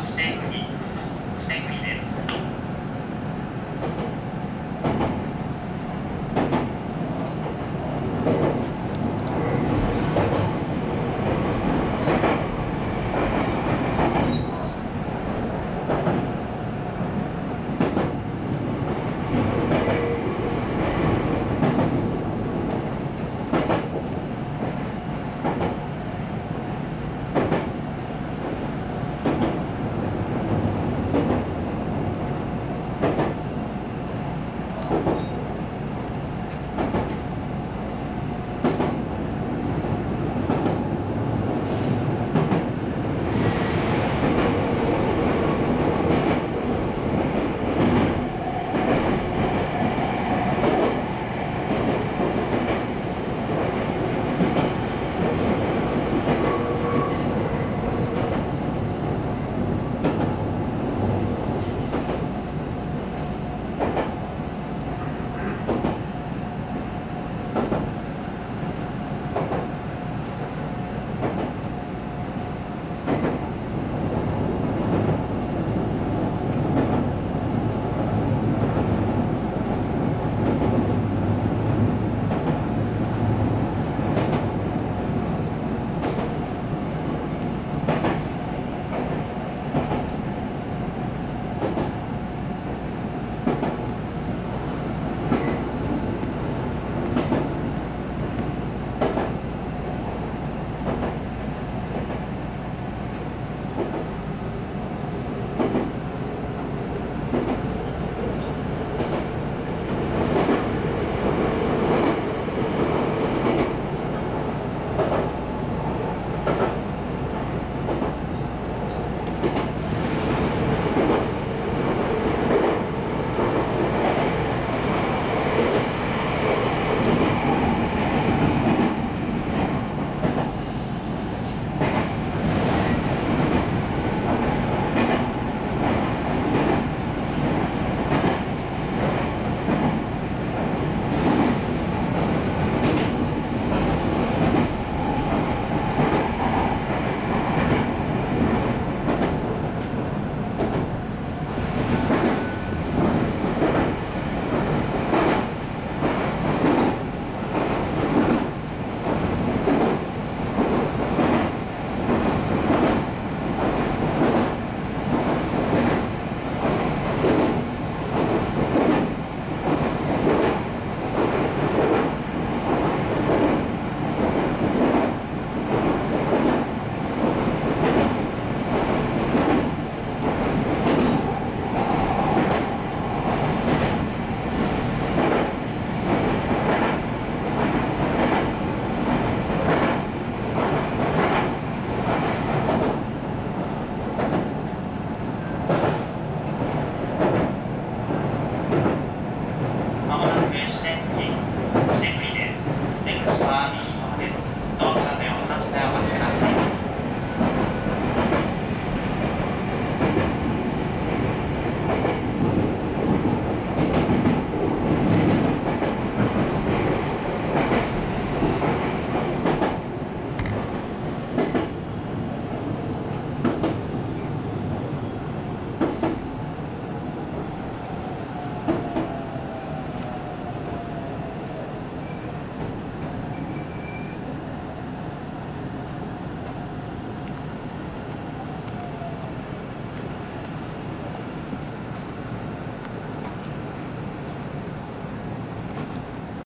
指定国指定国です。